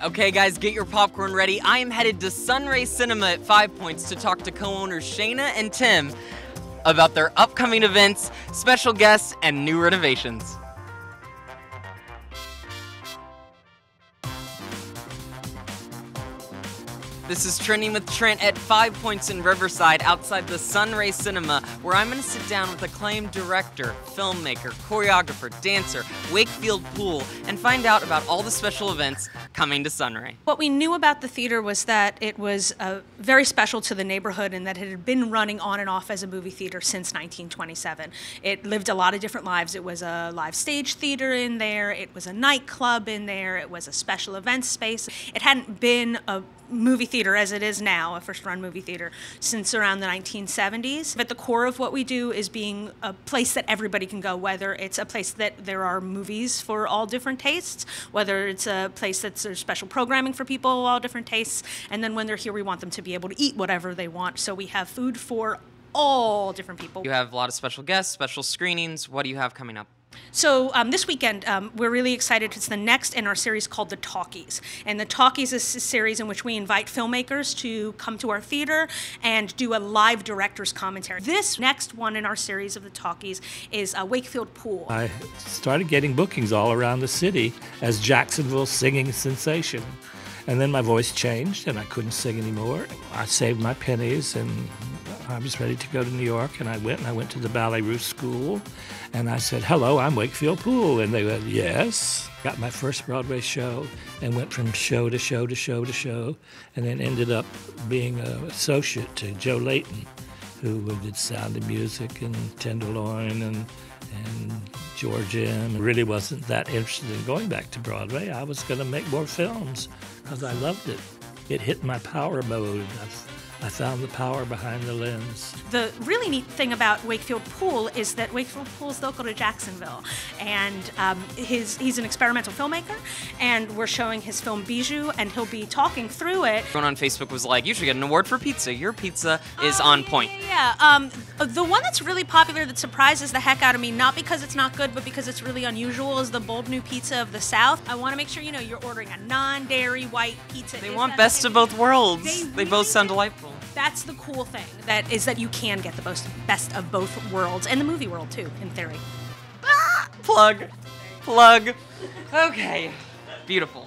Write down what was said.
Okay, guys, get your popcorn ready. I am headed to Sun-Ray Cinema at Five Points to talk to co owners Shayna and Tim about their upcoming events, special guests, and new renovations. This is Trending with Trent at Five Points in Riverside outside the Sun-Ray Cinema, where I'm going to sit down with acclaimed director, filmmaker, choreographer, dancer, Wakefield Poole, and find out about all the special events coming to Sun-Ray. What we knew about the theater was that it was uh, very special to the neighborhood and that it had been running on and off as a movie theater since 1927. It lived a lot of different lives. It was a live stage theater in there, it was a nightclub in there, it was a special events space. It hadn't been a movie theater as it is now, a first run movie theater, since around the 1970s. At the core of what we do is being a place that everybody can go, whether it's a place that there are movies for all different tastes, whether it's a place that's there's special programming for people of all different tastes, and then when they're here, we want them to be able to eat whatever they want. So we have food for all different people. You have a lot of special guests, special screenings. What do you have coming up? So um, this weekend, um, we're really excited. It's the next in our series called The Talkies. And The Talkies is a series in which we invite filmmakers to come to our theater and do a live director's commentary. This next one in our series of The Talkies is uh, Wakefield Poole. I started getting bookings all around the city as Jacksonville's singing sensation. And then my voice changed and I couldn't sing anymore. I saved my pennies and I was ready to go to New York, and I went and I went to the Ballet Russe School, and I said, "Hello, I'm Wakefield Poole," and they went, "Yes." Got my first Broadway show, and went from show to show to show to show, and then ended up being an associate to Joe Layton, who did Sound and Music and Tenderloin and and George M!, and really wasn't that interested in going back to Broadway. I was going to make more films because I loved it. It hit my power mode. I've, I found the power behind the lens. The really neat thing about Wakefield Poole is that Wakefield Poole is local to Jacksonville, and um, his, he's an experimental filmmaker, and we're showing his film Bijou, and he'll be talking through it. Everyone on Facebook was like, "You should get an award for pizza. Your pizza is on point." Yeah, um, the one that's really popular that surprises the heck out of me, not because it's not good, but because it's really unusual, is the bold new pizza of the South. I want to make sure you know you're ordering a non-dairy white pizza. They Is want best of both worlds. They They, both sound delightful. That's the cool thing. That is that you can get the most best of both worlds and the movie world too, in theory. Ah! Plug. Plug. Okay. Beautiful.